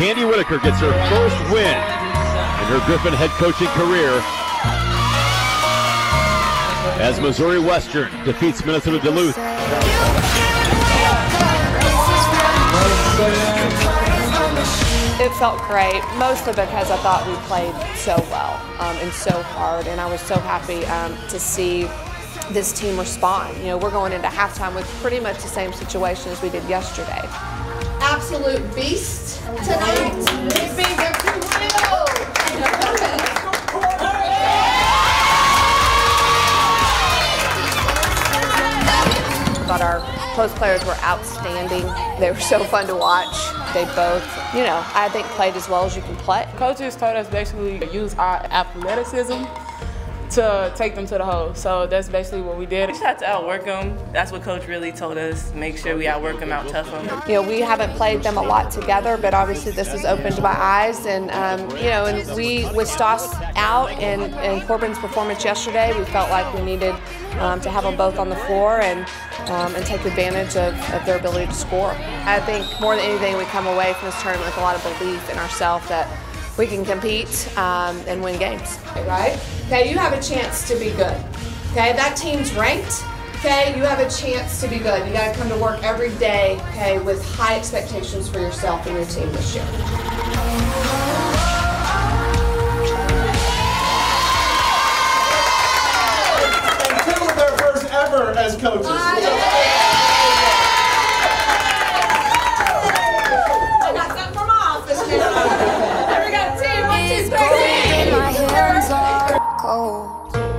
Candi Whitaker gets her first win in her Griffon head coaching career as Missouri Western defeats Minnesota Duluth. It felt great, mostly because I thought we played so well um, and so hard, and I was so happy um, to see this team respond. You know, we're going into halftime with pretty much the same situation as we did yesterday. Absolute beast tonight. Big, big, thought our post players were outstanding. They were so fun to watch. They both, you know, I think played as well as you can play. Coaches told us basically use our athleticism to take them to the hole. So that's basically what we did. We just had to outwork them. That's what coach really told us. Make sure we outwork them, out tough them. You know, we haven't played them a lot together, but obviously this has opened my eyes. And, um, you know, and we, with Stoss out and, and Corbin's performance yesterday, we felt like we needed um, to have them both on the floor and, um, and take advantage of, of their ability to score. I think more than anything, we come away from this tournament with a lot of belief in ourselves that we can compete um, and win games. Right? Okay, you have a chance to be good. Okay, that team's ranked. Okay, you have a chance to be good. You got to come to work every day, okay, with high expectations for yourself and your team this year. And two of their first ever as coaches. cold.